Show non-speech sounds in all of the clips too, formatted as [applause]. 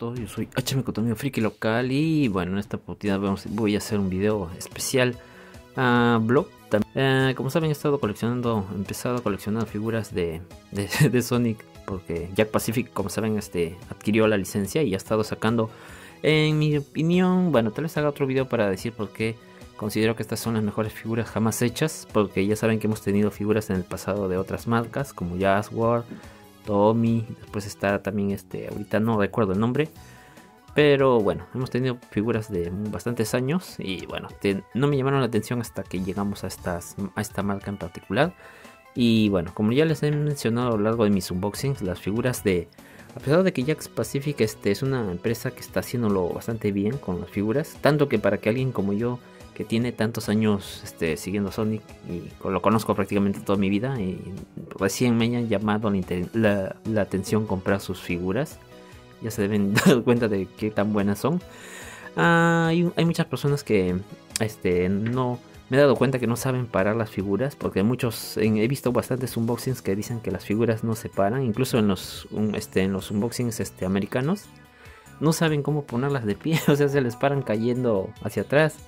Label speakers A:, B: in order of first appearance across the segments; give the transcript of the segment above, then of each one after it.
A: yo soy HM Contenido Friki Local y bueno, en esta oportunidad voy a hacer un video especial a blog. Eh, como saben, he estado coleccionando, he empezado a coleccionar figuras de, [laughs] de, Sonic porque Jack Pacific, como saben, este, adquirió la licencia y ha estado sacando, en mi opinión, bueno, tal vez haga otro video para decir por qué considero que estas son las mejores figuras jamás hechas, porque ya saben que hemos tenido figuras en el pasado de otras marcas como Jazzword Tommy, después está también este, ahorita no recuerdo el nombre, pero bueno, hemos tenido figuras de bastantes años y bueno, no me llamaron la atención hasta que llegamos a, estas, a esta marca en particular. Y bueno, como ya les he mencionado a lo largo de mis unboxings, las figuras de... A pesar de que Jax Pacific este, es una empresa que está haciéndolo bastante bien con las figuras, tanto que para que alguien como yo que tiene tantos años este, siguiendo Sonic y lo conozco prácticamente toda mi vida y recién me han llamado la, atención comprar sus figuras. Ya se deben [laughs] dar cuenta de qué tan buenas son. hay, muchas personas que este, no me he dado cuenta que no saben parar las figuras porque muchos he visto bastantes unboxings que dicen que las figuras no se paran incluso en los este en los unboxings americanos no saben cómo ponerlas de pie [laughs] o sea se les paran cayendo hacia atrás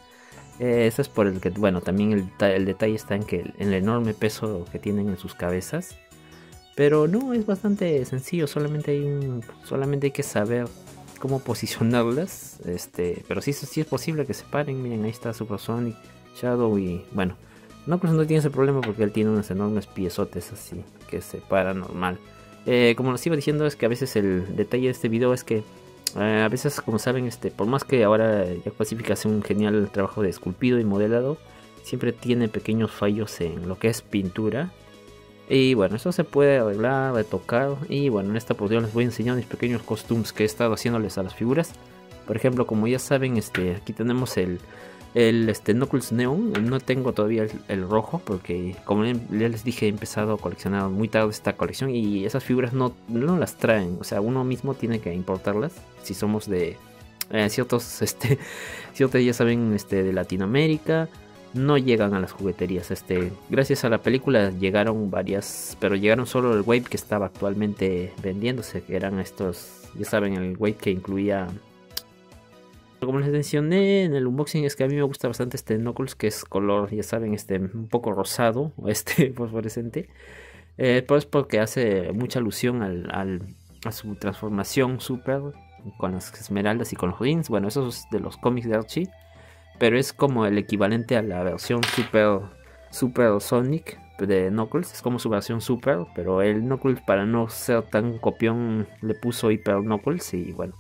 A: eh, eso es por el que, bueno, también el, detalle está en que el enorme peso que tienen en sus cabezas. Pero no, es bastante sencillo, solamente hay un, solamente hay que saber cómo posicionarlas. Este, pero sí, sí es posible que se paren. Miren, ahí está Supersonic, Shadow y bueno. No, pues no tiene ese problema porque él tiene unos enormes piezotes así que se para normal. Eh, como les iba diciendo, es que a veces el detalle de este video es que eh, a veces, como saben, este, por más que ahora Jack Pacific hace un genial trabajo de esculpido y modelado, siempre tiene pequeños fallos en lo que es pintura. Y bueno, eso se puede arreglar, retocar. Y bueno, en esta oportunidad les voy a enseñar mis pequeños costumes que he estado haciéndoles a las figuras. Por ejemplo, como ya saben, este, aquí tenemos el, el este, Knuckles Neon, no tengo todavía el, rojo porque como ya les dije he empezado a coleccionar muy tarde esta colección y esas figuras no, no las traen, o sea uno mismo tiene que importarlas si somos de eh, ciertos, [laughs] este, ciertos ya saben, este, de Latinoamérica no llegan a las jugueterías. Este, gracias a la película llegaron varias, pero llegaron solo el wave que estaba actualmente vendiéndose, que eran estos, ya saben, el wave que incluía como les mencioné en el unboxing es que a mí me gusta bastante este Knuckles que es color, ya saben, este un poco rosado [laughs] este fosforescente. Pues porque hace mucha alusión al, a su transformación super con las esmeraldas y con los rings. Bueno, eso es de los cómics de Archie. Pero es como el equivalente a la versión super, super Sonic de Knuckles. Es como su versión super. Pero el Knuckles para no ser tan copión le puso Hyper Knuckles. Y bueno,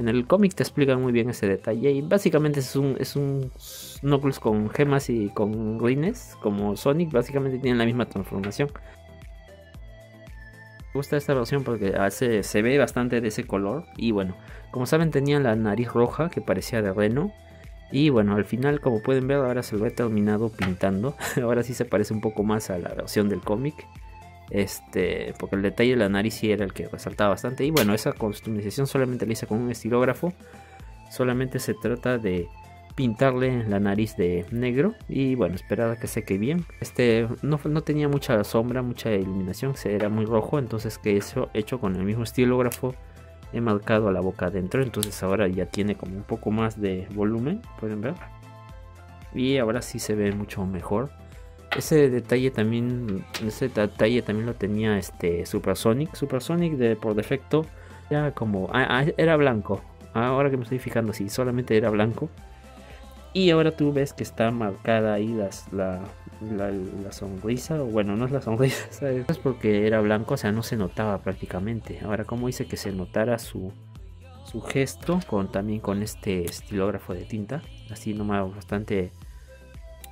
A: en el cómic te explican muy bien ese detalle y básicamente es un, es un Knuckles con gemas y con ruines, como Sonic, básicamente tienen la misma transformación. Me gusta esta versión porque se ve bastante de ese color y bueno, como saben tenía la nariz roja que parecía de reno y bueno, al final como pueden ver ahora se lo he terminado pintando, [laughs] ahora sí se parece un poco más a la versión del cómic. Este, porque el detalle de la nariz era el que resaltaba bastante. Y bueno, esa customización solamente la hice con un estilógrafo. Solamente se trata de pintarle la nariz de negro y bueno, esperar a que seque bien. Este no, no tenía mucha sombra, mucha iluminación, era muy rojo, entonces que eso hecho con el mismo estilógrafo he marcado la boca adentro, entonces ahora ya tiene como un poco más de volumen, pueden ver. Y ahora sí se ve mucho mejor. Ese detalle también, ese detalle también lo tenía este Supersonic. Supersonic de por defecto era como, ah, ah, era blanco. Ahora que me estoy fijando, sí, solamente era blanco. Y ahora tú ves que está marcada ahí las, la, sonrisa. Bueno, no es la sonrisa. [laughs] Es porque era blanco, o sea, no se notaba prácticamente. Ahora, como hice que se notara su, su gesto con también con este estilógrafo de tinta? Así nomás bastante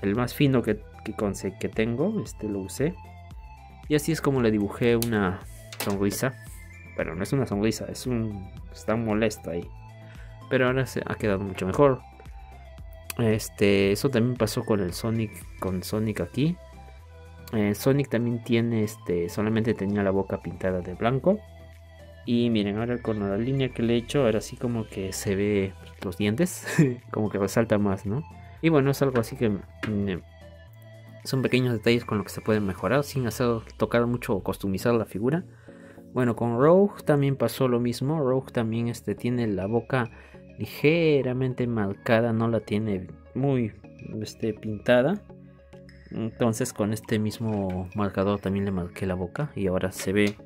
A: el más fino que que, que tengo, este lo usé. Y así es como le dibujé una sonrisa. Pero no es una sonrisa, es un. Está molesto ahí. Pero ahora se ha quedado mucho mejor. Este, eso también pasó con el Sonic, con Sonic aquí. Eh, Sonic también tiene, este, solamente tenía la boca pintada de blanco. Y miren, ahora con la línea que le he hecho, ahora sí como que se ve los dientes, [laughs] como que resalta más, ¿no? Y bueno, es algo así que son pequeños detalles con los que se pueden mejorar sin hacer tocar mucho o customizar la figura. Bueno, con Rogue también pasó lo mismo. Rogue también este, tiene la boca ligeramente marcada, no la tiene muy este, pintada. Entonces con este mismo marcador también le marqué la boca y ahora se ve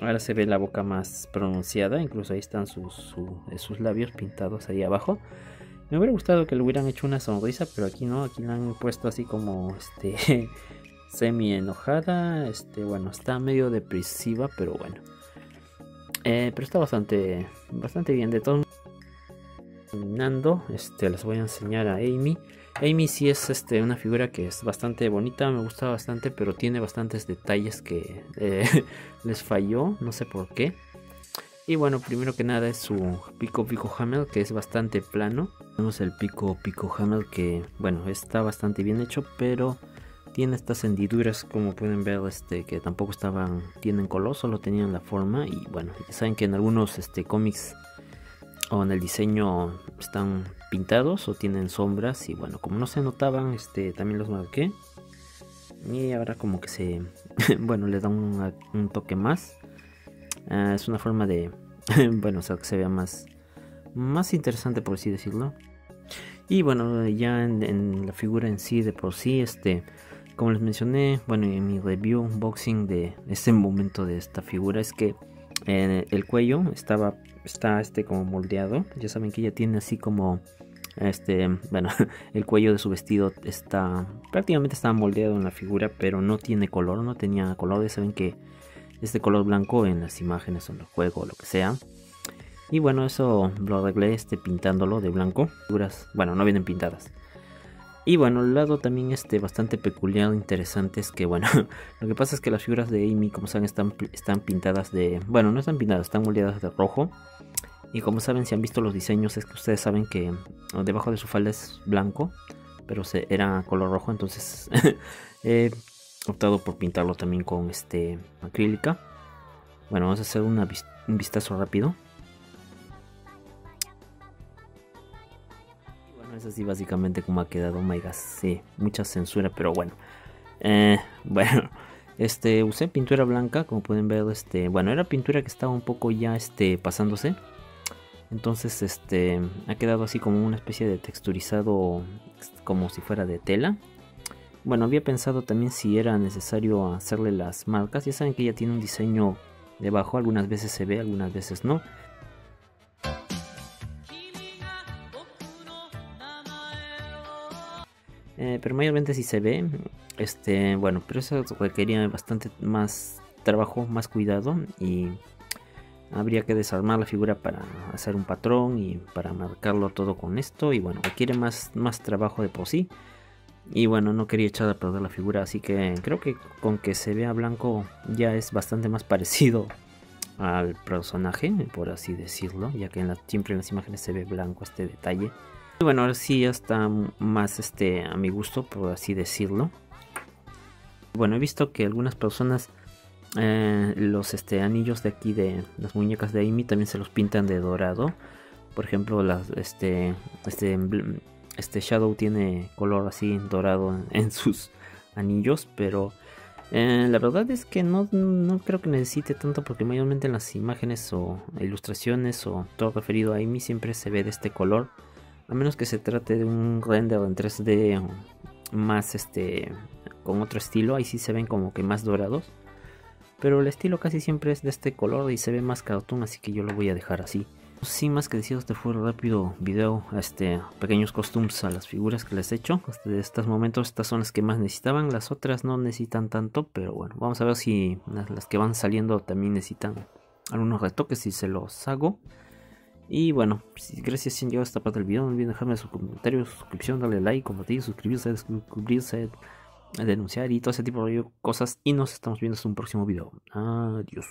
A: ahora se ve la boca más pronunciada, incluso ahí están sus, sus labios pintados ahí abajo. Me hubiera gustado que le hubieran hecho una sonrisa, pero aquí no, aquí la han puesto así como este [laughs] semi enojada, este bueno, está medio depresiva, pero bueno. Eh, pero está bastante bastante bien de todo terminando, este les voy a enseñar a Amy. Amy sí es este, una figura que es bastante bonita, me gusta bastante, pero tiene bastantes detalles que eh, [laughs] les falló, no sé por qué. Y bueno, primero que nada es su pico pico hammer que es bastante plano. Tenemos el pico pico hammer que, bueno, está bastante bien hecho, pero tiene estas hendiduras como pueden ver este que tampoco estaban tienen color solo tenían la forma. Y bueno saben que en algunos este cómics o en el diseño están pintados o tienen sombras. Y bueno como no se notaban este también los marqué. Y ahora como que se [laughs] bueno le da un, toque más ah, es una forma de [laughs] bueno se vea más más interesante por así decirlo y bueno ya en, la figura en sí de por sí este como les mencioné bueno en mi review unboxing de este momento de esta figura es que eh, el cuello estaba está este como moldeado. Ya saben que ella tiene así como este, bueno, [laughs] el cuello de su vestido está prácticamente está moldeado en la figura, pero no tiene color, no tenía color. Ya saben que este color blanco en las imágenes o en el juego o lo que sea. Y bueno, eso lo arreglé este pintándolo de blanco. Figuras, bueno, no vienen pintadas. Y bueno, el lado también este bastante peculiar, interesante es que bueno, [laughs] lo que pasa es que las figuras de Amy, como saben, están, están pintadas de, bueno, no están pintadas, están moldeadas de rojo. Y como saben, si han visto los diseños, es que ustedes saben que debajo de su falda es blanco, pero se, era color rojo, entonces he [laughs] optado por pintarlo también con este acrílica. Bueno, vamos a hacer un vistazo rápido. es así básicamente como ha quedado. Oh my god, sí, mucha censura, pero bueno. Eh, [laughs] bueno, este, usé pintura blanca, como pueden ver, este, bueno, era pintura que estaba un poco ya, este, pasándose. Entonces, este, ha quedado así como una especie de texturizado, como si fuera de tela. Bueno, había pensado también si era necesario hacerle las marcas. Ya saben que ya tiene un diseño debajo, algunas veces se ve, algunas veces no. Eh, pero mayormente sí se ve. Este, bueno, pero eso requería bastante más trabajo, más cuidado y habría que desarmar la figura para hacer un patrón y para marcarlo todo con esto y bueno, requiere más, más trabajo de por sí. Y bueno, no quería echar a perder la figura, así que creo que con que se vea blanco ya es bastante más parecido al personaje, por así decirlo, ya que siempre en las imágenes se ve blanco este detalle. Bueno, ahora sí ya está más este, a mi gusto, por así decirlo. Bueno, he visto que algunas personas eh, los este, anillos de aquí de las muñecas de Amy también se los pintan de dorado. Por ejemplo, las, este, este, este Shadow tiene color así dorado en, sus anillos, pero eh, la verdad es que no, no, creo que necesite tanto porque mayormente en las imágenes o ilustraciones o todo referido a Amy siempre se ve de este color. A menos que se trate de un render en 3D más este con otro estilo, ahí sí se ven como que más dorados. Pero el estilo casi siempre es de este color y se ve más cartoon, así que yo lo voy a dejar así. Sin más que decir, este fue el rápido video, este pequeños costumes a las figuras que les he hecho. Este, de estos momentos, estas son las que más necesitaban, las otras no necesitan tanto, pero bueno, vamos a ver si las que van saliendo también necesitan algunos retoques si se los hago. Y bueno, gracias si han llegado a esta parte del video. No olviden dejarme sus comentarios, suscripción, darle like, compartir, suscribirse, descubrirse, denunciar y todo ese tipo de cosas. Y nos estamos viendo hasta un próximo video. Adiós.